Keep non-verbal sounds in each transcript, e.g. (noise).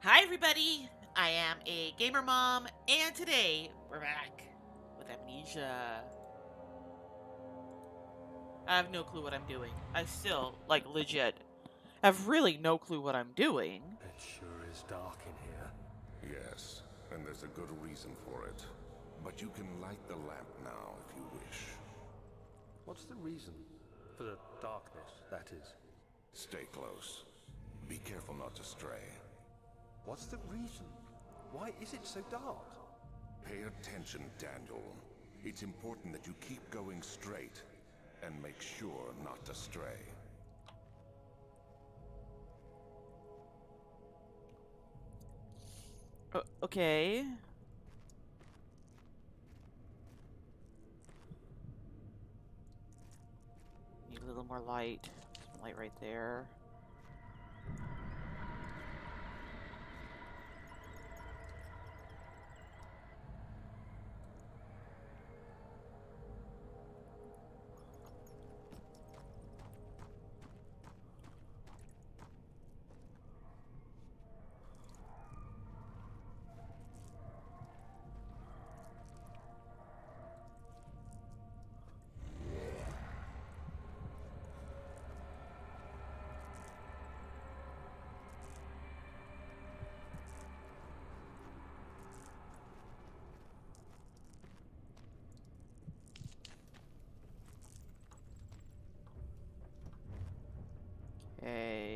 Hi, everybody. I am a gamer mom, and today we're back with Amnesia. I have no clue what I'm doing. I still, like, legit, have really no clue what I'm doing. It sure is dark in here. Yes, and there's a good reason for it. But you can light the lamp now if you wish. What's the reason? For the darkness, that is. Stay close. Be careful not to stray. What's the reason? Why is it so dark? Pay attention, Daniel. It's important that you keep going straight and make sure not to stray. O- okay. Need a little more light. Some light right there. Okay.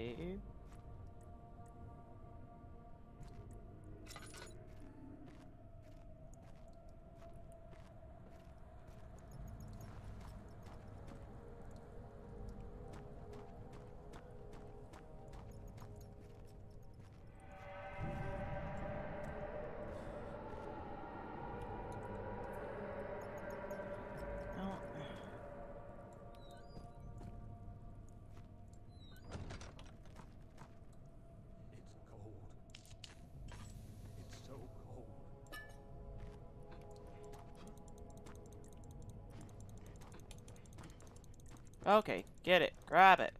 Okay, get it. Grab it.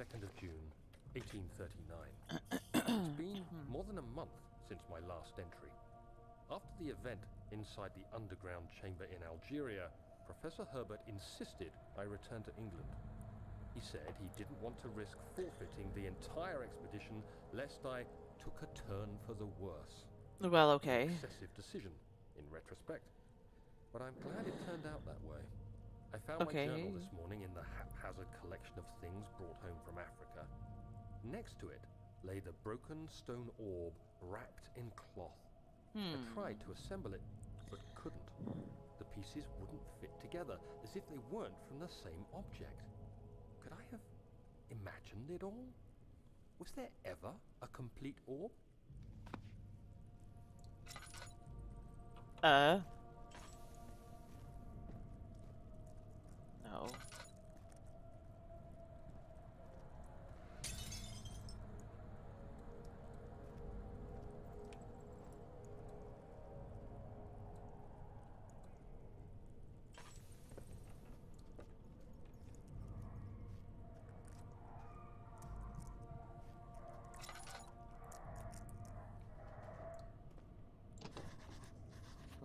2nd of June, 1839. (coughs) it's been hmm. more than a month since my last entry. After the event inside the underground chamber in Algeria, Professor Herbert insisted I return to England. He said he didn't want to risk forfeiting the entire expedition lest I took a turn for the worse. Well, okay. Excessive decision, in retrospect. But I'm glad it turned out that way. I found my journal this morning in the haphazard collection of things brought home from Africa. Next to it lay the broken stone orb wrapped in cloth. I Hmm. tried to assemble it, but couldn't. The pieces wouldn't fit together, as if they weren't from the same object. Could I have imagined it all? Was there ever a complete orb? Uh. No.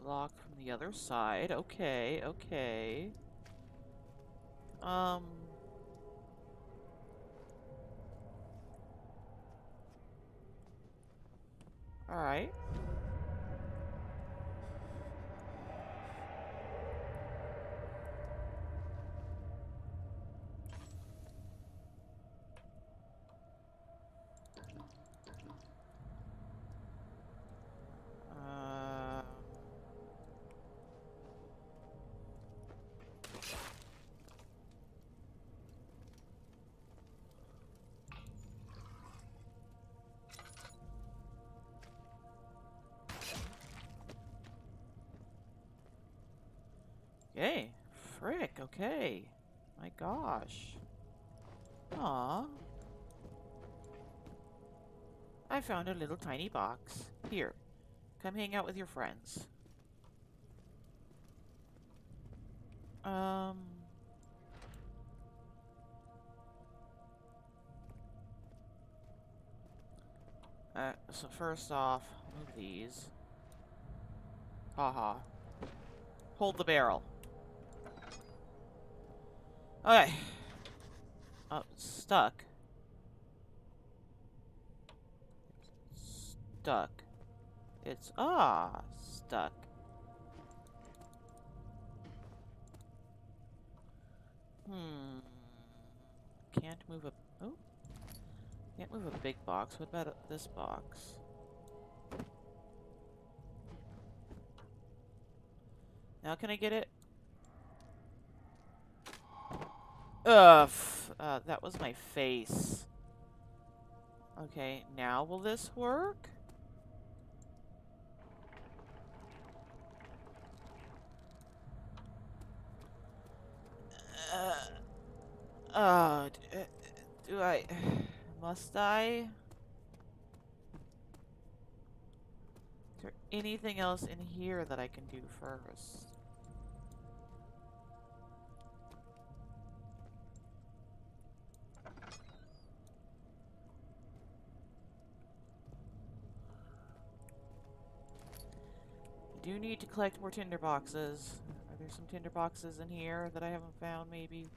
Lock from the other side. Okay, okay. Um. Alright. Okay. Frick, okay. My gosh. Aw. I found a little tiny box. Here. Come hang out with your friends. Um... Uh, so first off, move these. Haha. Hold the barrel. Okay. Oh, stuck. Stuck. It's ah stuck. Hmm. Can't move a oh. Can't move a big box. What about this box? Now can I get it? Ugh, uh, that was my face. Okay, now will this work? Uh, uh, do I, (sighs) must I? Is there anything else in here that I can do first? Do need to collect more tinder boxes. Are there some tinder boxes in here that I haven't found, maybe?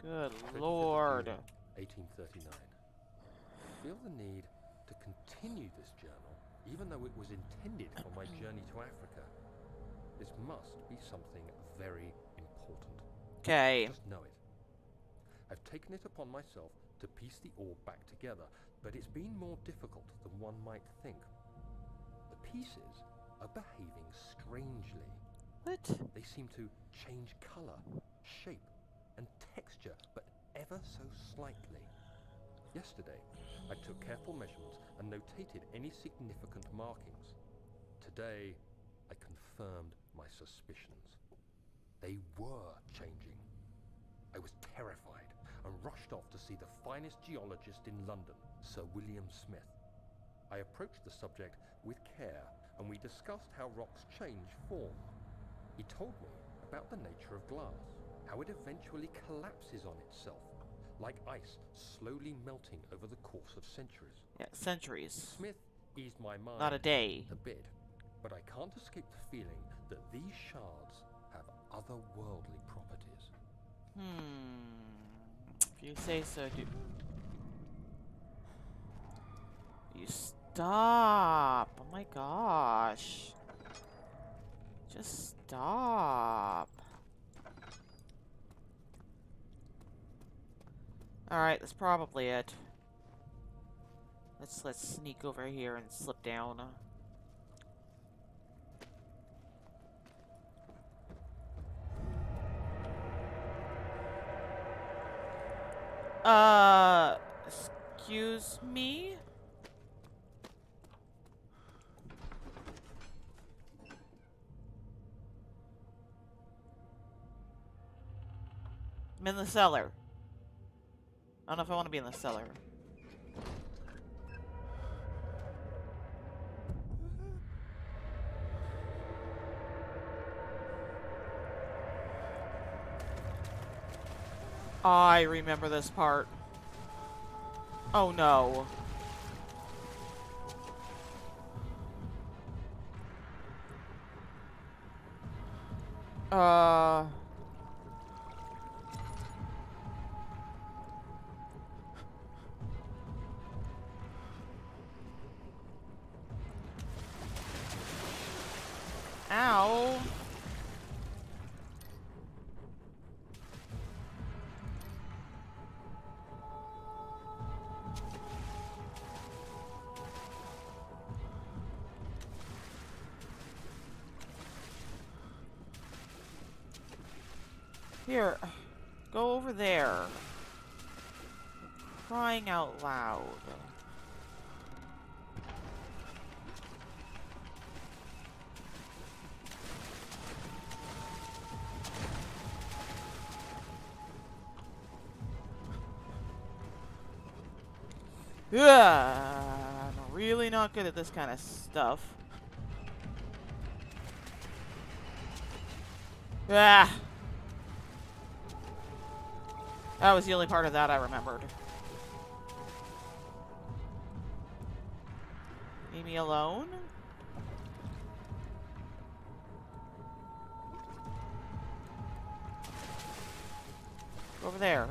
Good lord. 1839. Feel the need to continue this journal, even though it was intended for my (clears throat) journey to Africa. This must be something very important. Okay. Just know it. I've taken it upon myself to piece the orb back together, but it's been more difficult than one might think. The pieces are behaving strangely. What? They seem to change color, shape, and texture, but ever so slightly. Yesterday, I took careful measurements and notated any significant markings. Today, I confirmed my suspicions. They were changing. I was terrified and rushed off to see the finest geologist in London, Sir William Smith. I approached the subject with care and we discussed how rocks change form. He told me about the nature of glass, how it eventually collapses on itself, like ice slowly melting over the course of centuries. Yeah, centuries. Smith eased my mind Not a day. a bit, but I can't escape the feeling that these shards have otherworldly properties. Hmm. You say so, do. You stop! Oh my gosh. Just stop. Alright, that's probably it. Let's let's sneak over here and slip down. Uh, excuse me? I'm in the cellar. I don't know if I want to be in the cellar. I remember this part. Oh no. Uh... Ow. Here, go over there. I'm crying out loud. Yeah, I'm really not good at this kind of stuff. Ah! That was the only part of that I remembered. Leave me alone? Over there.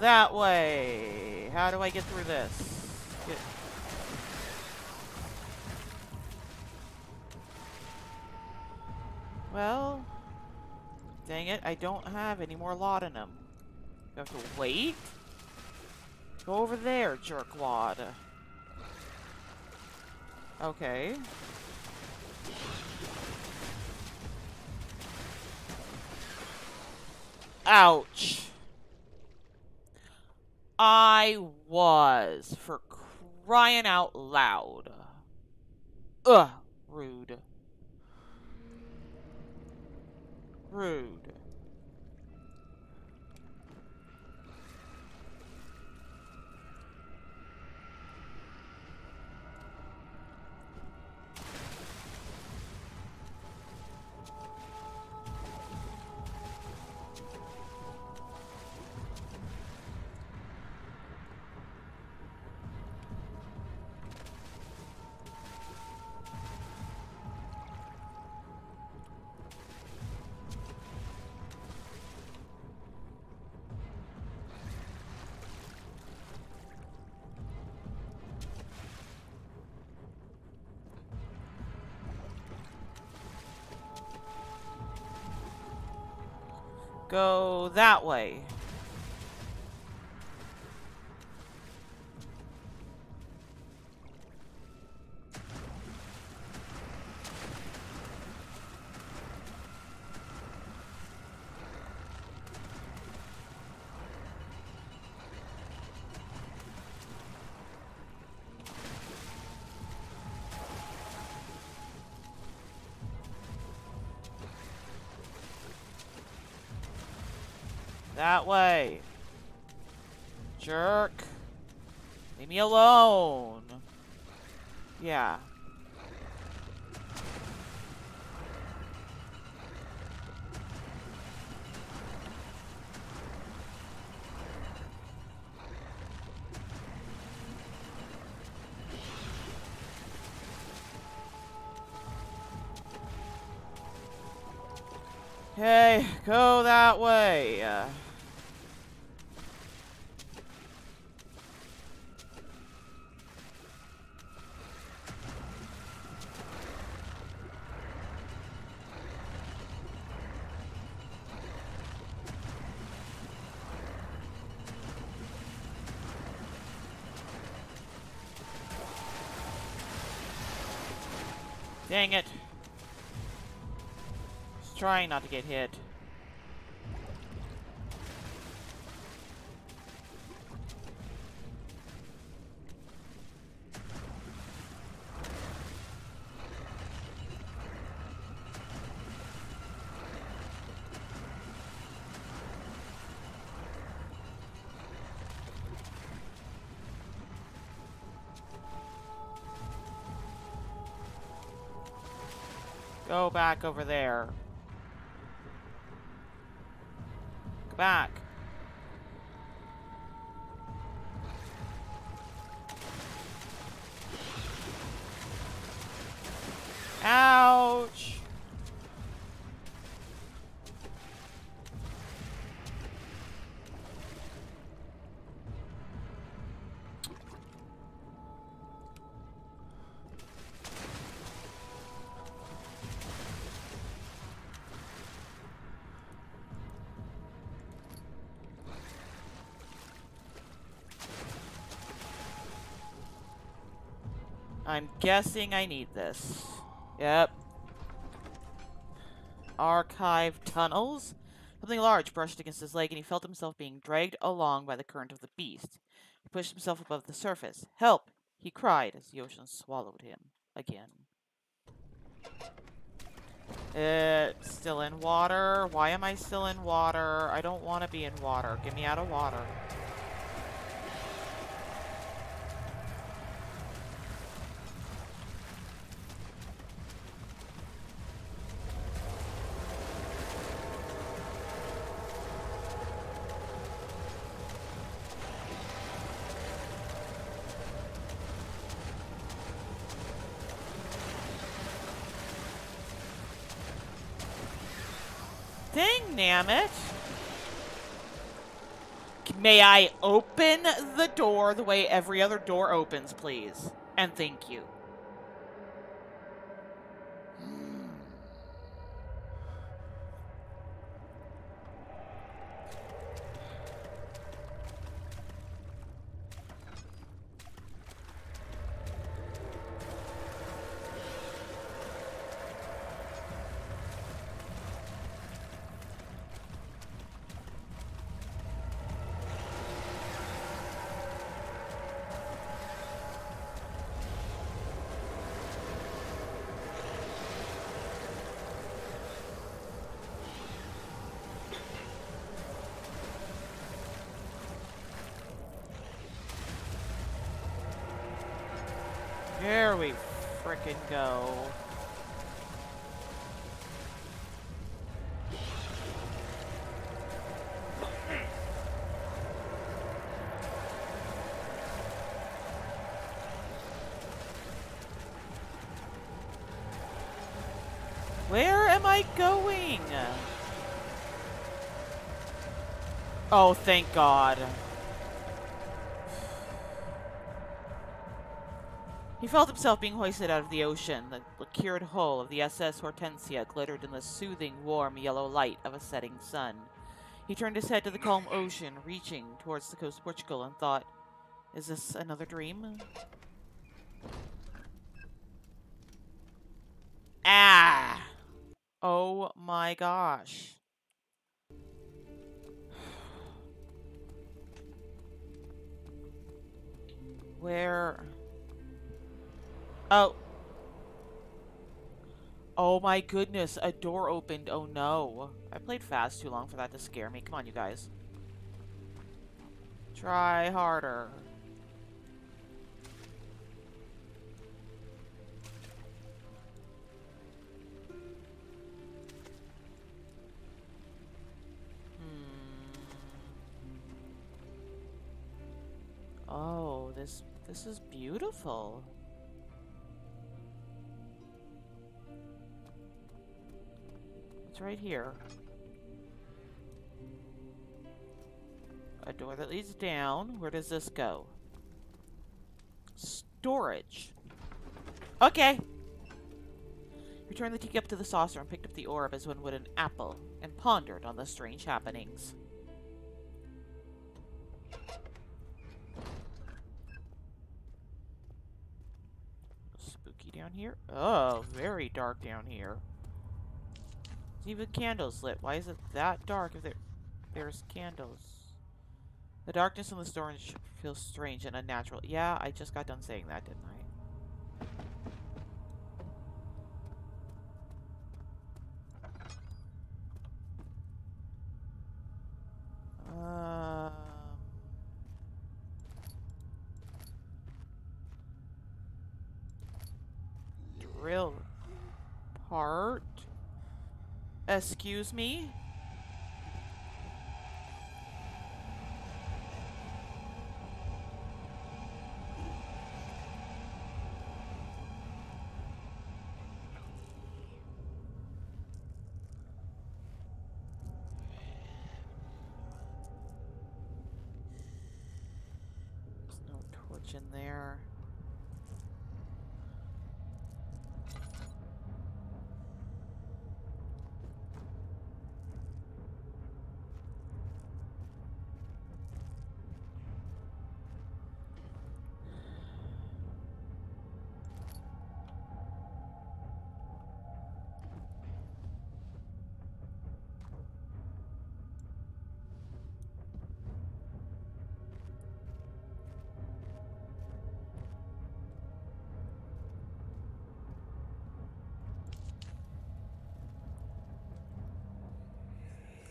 That way. How do I get through this? Get- Well, dang it, I don't have any more laudanum. You have to wait? Go over there, jerkwad. Okay. Ouch. I was for crying out loud. Ugh, rude. Rude. Go that way. Okay, go that way. Uh, Dang it. Just trying not to get hit. Go back over there. Go back. Guessing I need this. Yep. Archive tunnels? Something large brushed against his leg, and he felt himself being dragged along by the current of the beast. He pushed himself above the surface. Help! He cried as the ocean swallowed him again. It's still in water. Why am I still in water? I don't want to be in water. Get me out of water. Dang it! May I open the door the way every other door opens, please? And thank you. There we frickin' go. Where am I going? Oh, thank God. Felt himself being hoisted out of the ocean. The lacquered hull of the SS Hortensia glittered in the soothing, warm yellow light of a setting sun. He turned his head to the calm ocean, reaching towards the coast of Portugal, and thought, Is this another dream? Ah! Oh my gosh. (sighs) Where... Oh. Oh my goodness, a door opened. Oh no. I played fast too long for that to scare me. Come on, you guys. Try harder. Hmm. Oh, this this is beautiful. Right here. A door that leads down. Where does this go? Storage. Okay. Returned the teacup to the saucer and picked up the orb as one would an apple, and pondered on the strange happenings. Spooky down here? Oh, very dark down here. Even candles lit. Why is it that dark if there, there's candles? The darkness in the storage feels strange and unnatural. Yeah, I just got done saying that, didn't I? Um... Drill part. Excuse me? There's no torch in there.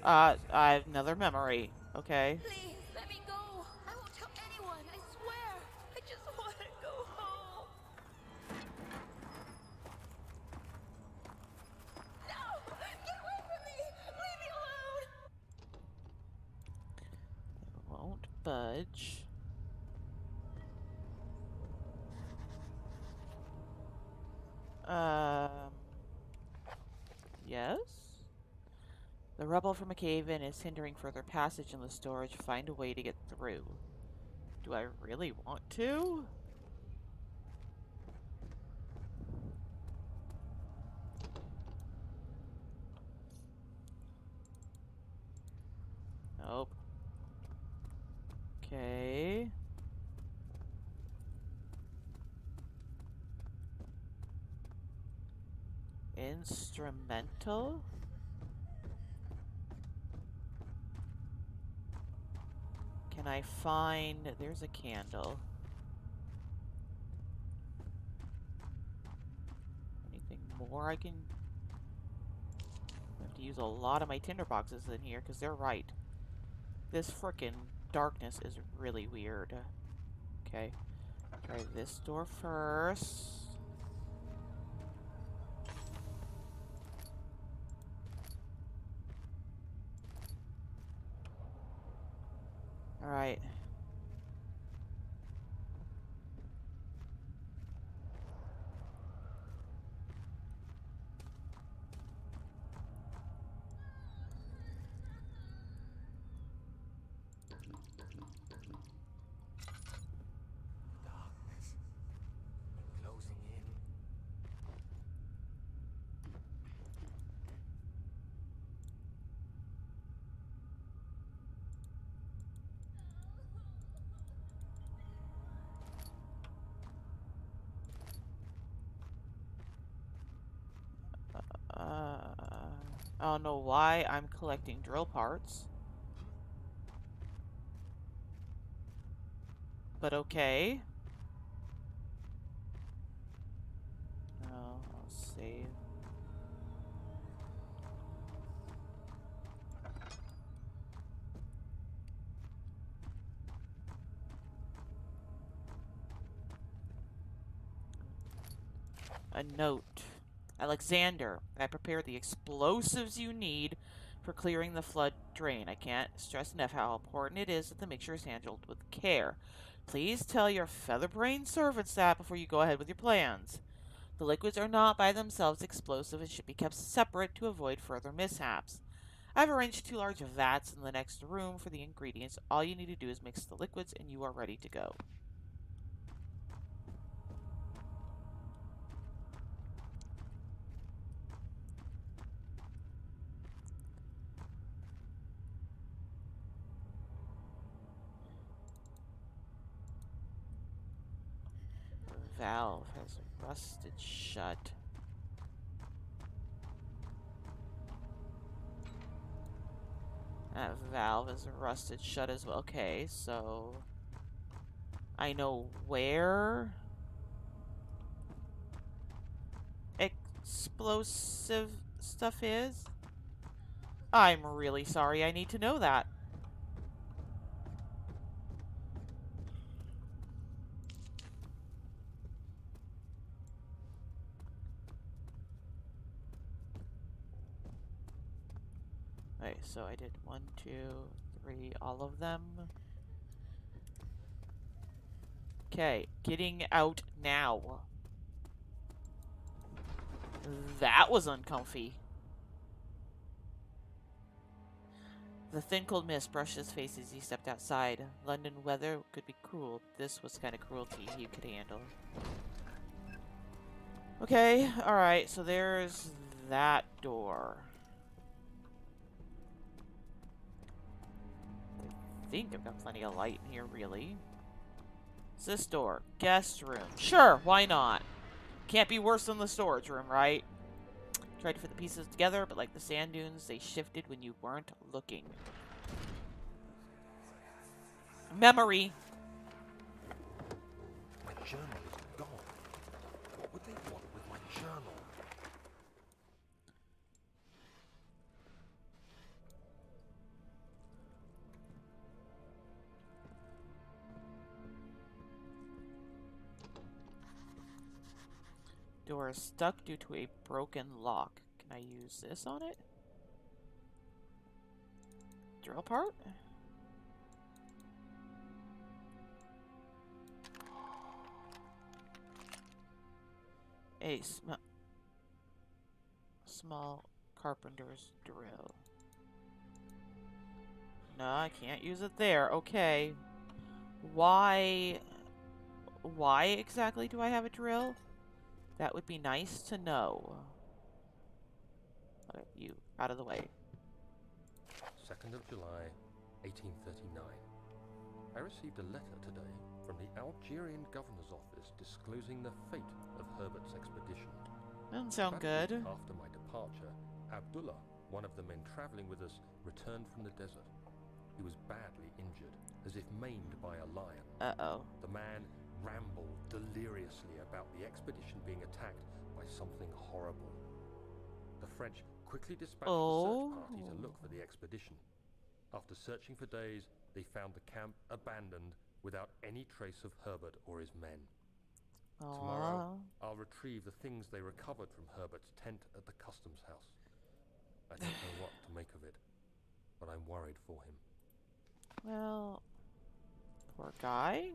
Uh, I have another memory. Okay. Please, let me go. I won't tell anyone, I swear. I just want to go home. No! Get away from me! Leave me alone! Won't budge. Um. Yes? The rubble from a cave-in is hindering further passage in the storage. Find a way to get through. Do I really want to? Nope. Okay. Instrumental? Can I find... There's a candle. Anything more I can... I have to use a lot of my tinder boxes in here, because they're right. This frickin' darkness is really weird. Okay. Try this door first. Alright. Darkness. Closing in. Uh, Uh, I don't know why I'm collecting drill parts. But okay. No, I'll save. A note. Alexander, I prepared the explosives you need for clearing the flood drain. I can't stress enough how important it is that the mixture is handled with care. Please tell your featherbrained servants that before you go ahead with your plans. The liquids are not by themselves explosive and should be kept separate to avoid further mishaps. I've arranged two large vats in the next room for the ingredients. All you need to do is mix the liquids and you are ready to go. Valve has rusted shut. That valve is rusted shut as well. Okay, so I know where explosive stuff is. I'm really sorry. I need to know that. Okay, so I did one, two, three, all of them. Okay, getting out now. That was uncomfy. The thin cold mist brushed his face as he stepped outside. London weather could be cruel. This was kind of cruelty he could handle. Okay, alright, so there's that door. Think I've got plenty of light in here, really. It's this door. Guest room. Sure, why not? Can't be worse than the storage room, right? Tried to fit the pieces together, but like the sand dunes, they shifted when you weren't looking. Memory. My Door is stuck due to a broken lock. Can I use this on it? Drill part? A sm small carpenter's drill. No, I can't use it there. Okay. Why... Why exactly do I have a drill? That would be nice to know. Okay, you, out of the way. 2nd of July, 1839. I received a letter today from the Algerian governor's office disclosing the fate of Herbert's expedition. Doesn't sound About good. After my departure, Abdullah, one of the men traveling with us, returned from the desert. He was badly injured, as if maimed by a lion. Uh-oh. The man rambled deliriously about the expedition being attacked by something horrible. The French quickly dispatched a search oh. party to look Oh. for the expedition. After searching for days, they found the camp abandoned without any trace of Herbert or his men. Tomorrow, I'll retrieve the things they recovered from Herbert's tent at the customs house. I don't know what to make of it, but I'm worried for him. Well, poor guy.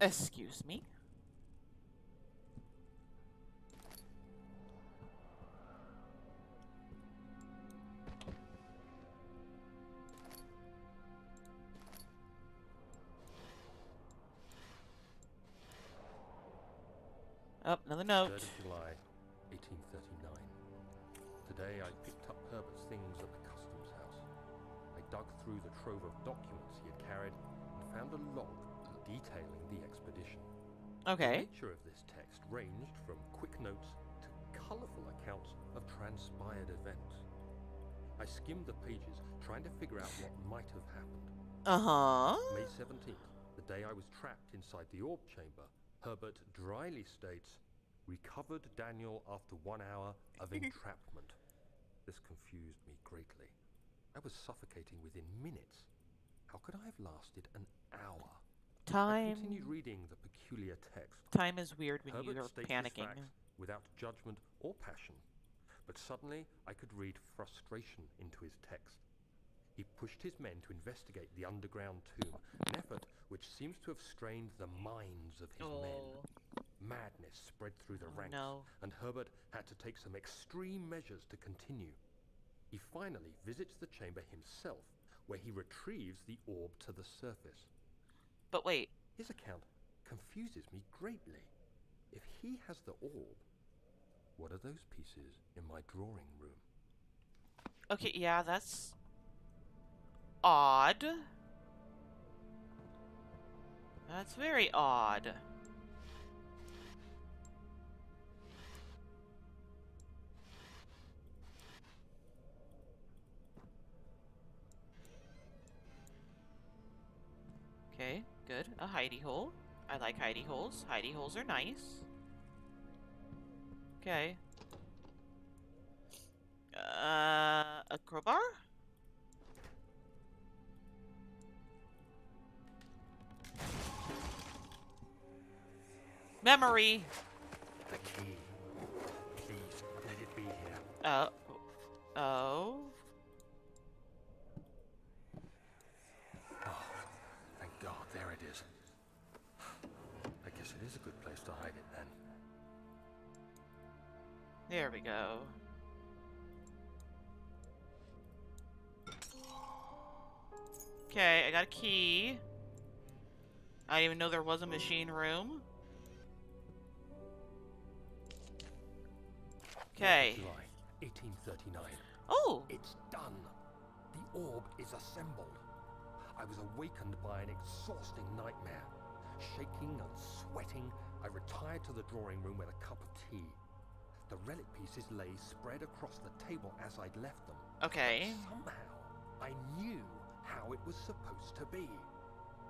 Excuse me. Oh, another note. 3rd of July, 1839. Today I picked up Herbert's things at the customs house. I dug through the trove of documents he had carried and found a log detailing the expedition. Okay. The nature of this text ranged from quick notes to colourful accounts of transpired events. I skimmed the pages, trying to figure out what might have happened. Uh-huh. May 17th, the day I was trapped inside the orb chamber, Herbert dryly states, recovered Daniel after one hour of (laughs) entrapment. This confused me greatly. I was suffocating within minutes. How could I have lasted an hour? I Time. continued reading the peculiar text. Time is weird when Herbert you're panicking. without judgment or passion. But suddenly, I could read frustration into his text. He pushed his men to investigate the underground tomb, an effort which seems to have strained the minds of his men. Oh. Madness spread through the Oh, ranks, no. and Herbert had to take some extreme measures to continue. He finally visits the chamber himself, where he retrieves the orb to the surface. But wait. His account confuses me greatly. If he has the orb, what are those pieces in my drawing room? Okay, yeah, that's odd. That's very odd. Okay, good. A hidey hole. I like hidey holes. Hidey holes are nice. Okay. Uh, a crowbar? Memory. The key. Please, let it be here. Uh, oh. Oh, There we go. Okay, I got a key. I didn't even know there was a machine room. Okay. July 1839. Oh! It's done. The orb is assembled. I was awakened by an exhausting nightmare. Shaking and sweating, I retired to the drawing room with a cup of tea. The relic pieces lay spread across the table as I'd left them. Okay. Somehow, I knew how it was supposed to be.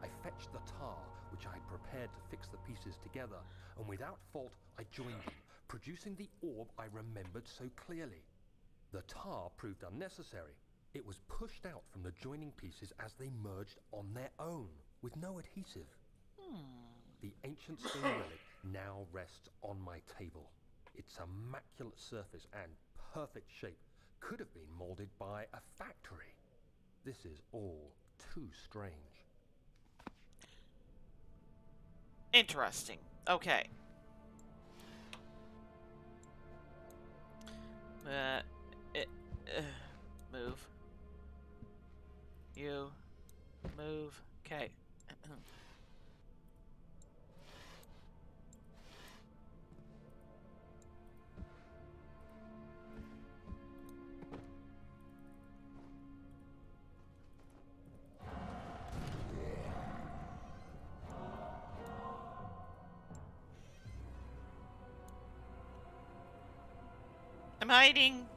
I fetched the tar, which I had prepared to fix the pieces together, and without fault I joined them, producing the orb I remembered so clearly. The tar proved unnecessary. It was pushed out from the joining pieces as they merged on their own, with no adhesive. Hmm. The ancient stone relic now rests on my table. Its immaculate surface and perfect shape could have been molded by a factory. This is all too strange. Interesting. Okay. I'm hiding.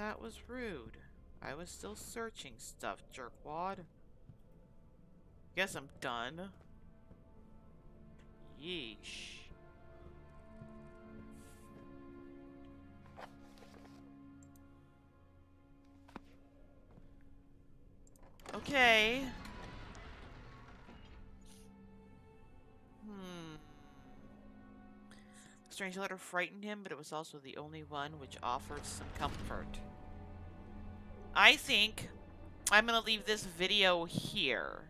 That was rude. I was still searching stuff, jerkwad. Guess I'm done. Yeesh. Okay. Hmm. Strange letter frightened him, but it was also the only one which offered some comfort. I think I'm going to leave this video here.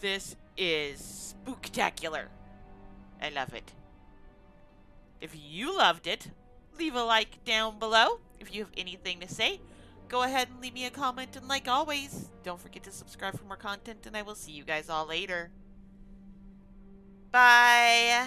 This is spooktacular. I love it. If you loved it, leave a like down below. If you have anything to say, go ahead and leave me a comment. And like always, don't forget to subscribe for more content. And I will see you guys all later. Bye.